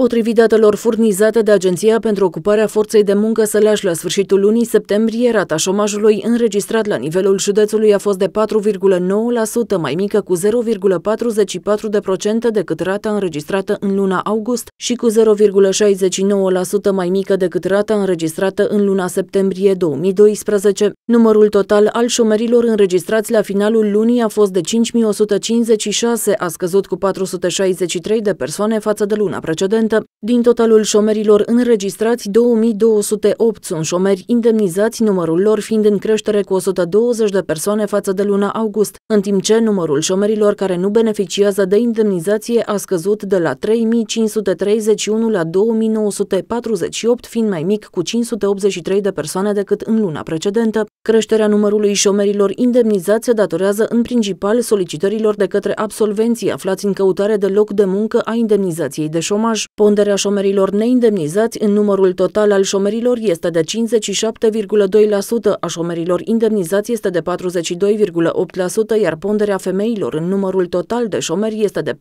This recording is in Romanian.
Potrivit datelor furnizate de Agenția pentru Ocuparea Forței de Muncă Săleaș la sfârșitul lunii septembrie, rata șomajului înregistrat la nivelul județului a fost de 4,9%, mai mică cu 0,44% decât rata înregistrată în luna august și cu 0,69% mai mică decât rata înregistrată în luna septembrie 2012. Numărul total al șomerilor înregistrați la finalul lunii a fost de 5156, a scăzut cu 463 de persoane față de luna precedentă procentă. Din totalul șomerilor înregistrați, 2208 sunt șomeri indemnizați, numărul lor fiind în creștere cu 120 de persoane față de luna august, în timp ce numărul șomerilor care nu beneficiază de indemnizație a scăzut de la 3531 la 2948, fiind mai mic cu 583 de persoane decât în luna precedentă. Creșterea numărului șomerilor indemnizați se datorează în principal solicitărilor de către absolvenții aflați în căutare de loc de muncă a indemnizației de șomaj. Ponderea șomerilor neindemnizați în numărul total al șomerilor este de 57,2%, a șomerilor indemnizați este de 42,8%, iar ponderea femeilor în numărul total de șomeri este de 44,7%.